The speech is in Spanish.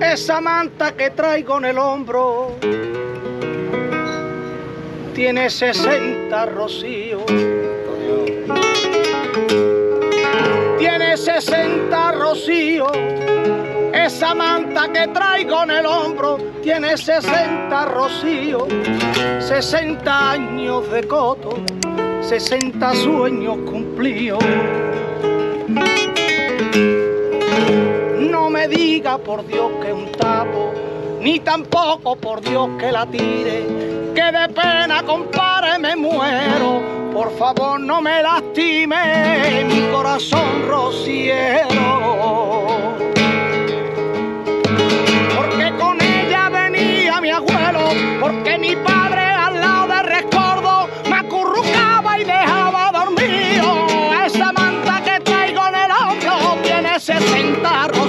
esa manta que traigo en el hombro tiene 60 rocíos. Tiene 60 rocíos. Esa manta que traigo en el hombro tiene 60 rocíos. 60 años de coto, 60 sueños cumplidos. diga por Dios que un tapo, ni tampoco por Dios que la tire, que de pena compare me muero, por favor no me lastime mi corazón rociero. Porque con ella venía mi abuelo, porque mi padre al lado de recuerdo me acurrucaba y dejaba dormido. Esa manta que traigo en el hombro tiene 60 rocieros.